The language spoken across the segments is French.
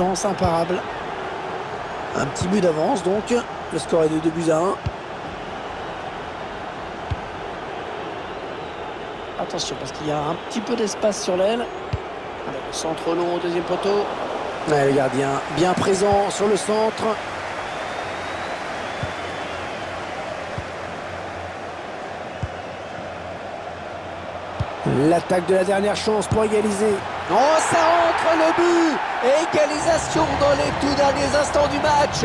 imparable. Un petit but d'avance donc. Le score est de 2 buts à 1. Attention parce qu'il y a un petit peu d'espace sur l'aile. Le centre long au deuxième poteau. Le gardien bien présent sur le centre. L'attaque de la dernière chance pour égaliser. Oh, ça rentre le but Égalisation dans les tout derniers instants du match.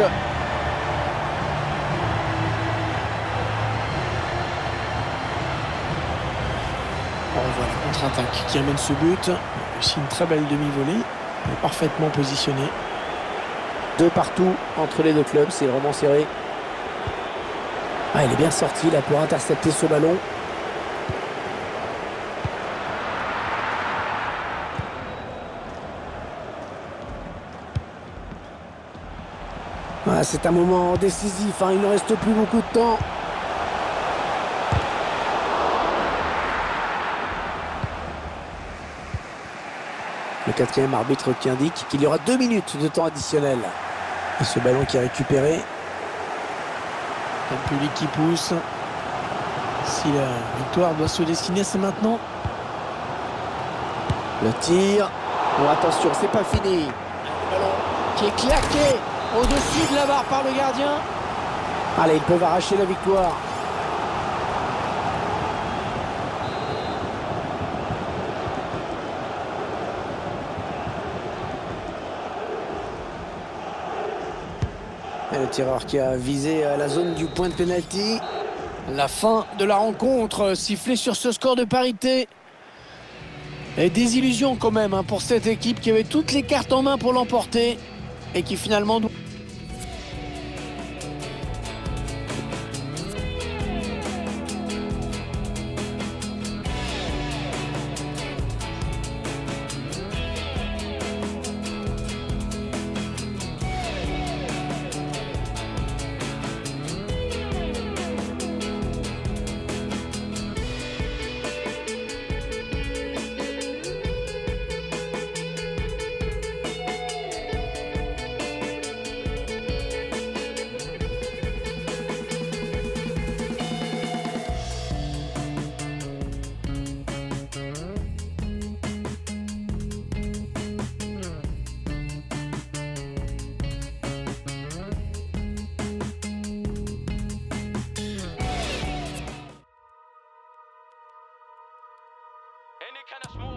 On voit la contre-attaque qui amène ce but. C'est une très belle demi-volée, parfaitement positionné. Deux partout entre les deux clubs, c'est vraiment serré. Ah, il est bien sorti là pour intercepter ce ballon. Ah, c'est un moment décisif, hein. il ne reste plus beaucoup de temps. Le quatrième arbitre qui indique qu'il y aura deux minutes de temps additionnel. Et ce ballon qui est récupéré. Le public qui pousse. Si la victoire doit se dessiner, c'est maintenant. Le tir. Oh, attention, c'est pas fini. Qui est claqué au-dessus de la barre par le gardien. Allez, ils peuvent arracher la victoire. Et le tireur qui a visé la zone du point de pénalty. La fin de la rencontre, sifflée sur ce score de parité. Et des illusions quand même hein, pour cette équipe qui avait toutes les cartes en main pour l'emporter et qui finalement kind of mu